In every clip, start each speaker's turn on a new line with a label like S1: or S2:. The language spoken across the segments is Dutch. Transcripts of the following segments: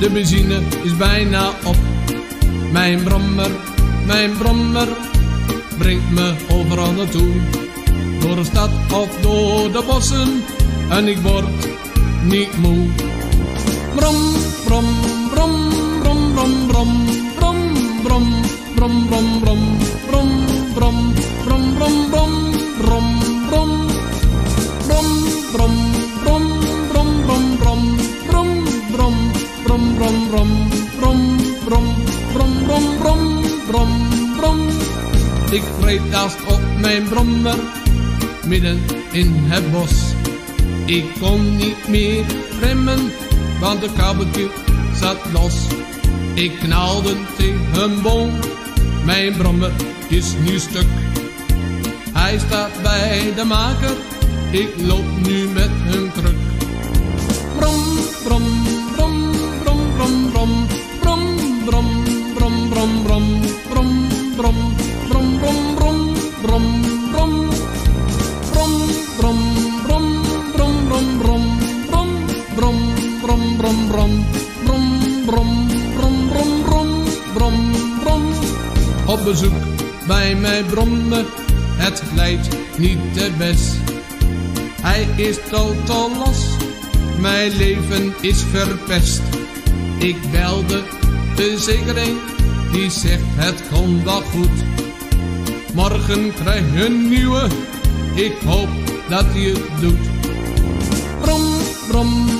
S1: de benzine is bijna op. Mijn brommer, mijn brommer, brengt me overal naartoe. Door de stad of door de bossen, en ik word niet moe. Brom, brom, Ik reed naast op mijn brommer, midden in het bos. Ik kon niet meer remmen, want de kabeltje zat los. Ik knalde tegen een boom, mijn brommer is nu stuk. Hij staat bij de maker, ik loop nu met een brom, brom, brom, brom, brom, brom, brom, brom, brom. Op bezoek bij mij brommen, het leidt niet te best. Hij is totaal los, mijn leven is verpest. Ik belde de verzekering, die zegt het komt wel goed. Morgen krijg je een nieuwe, ik hoop dat hij het doet. Brom, brom,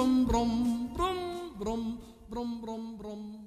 S1: brum brum brum brum brum brum brum.